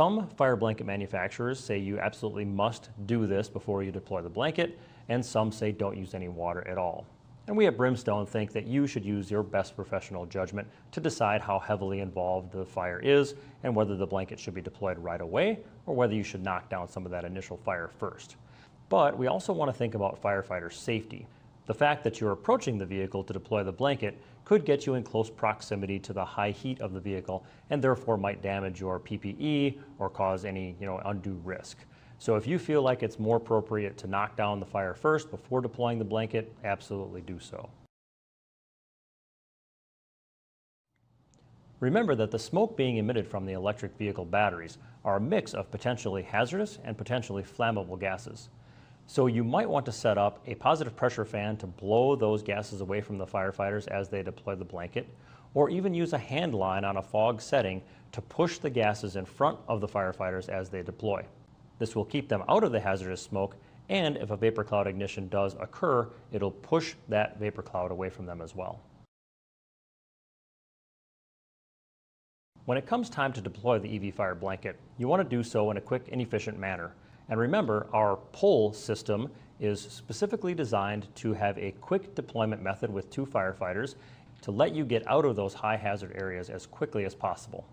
Some fire blanket manufacturers say you absolutely must do this before you deploy the blanket, and some say don't use any water at all. And we at Brimstone think that you should use your best professional judgment to decide how heavily involved the fire is and whether the blanket should be deployed right away or whether you should knock down some of that initial fire first. But we also want to think about firefighter safety. The fact that you're approaching the vehicle to deploy the blanket could get you in close proximity to the high heat of the vehicle and therefore might damage your PPE or cause any you know, undue risk. So if you feel like it's more appropriate to knock down the fire first before deploying the blanket, absolutely do so. Remember that the smoke being emitted from the electric vehicle batteries are a mix of potentially hazardous and potentially flammable gases. So you might want to set up a positive pressure fan to blow those gases away from the firefighters as they deploy the blanket, or even use a hand line on a fog setting to push the gases in front of the firefighters as they deploy. This will keep them out of the hazardous smoke, and if a vapor cloud ignition does occur, it'll push that vapor cloud away from them as well. When it comes time to deploy the EV Fire blanket, you want to do so in a quick and efficient manner. And remember, our pole system is specifically designed to have a quick deployment method with two firefighters to let you get out of those high hazard areas as quickly as possible.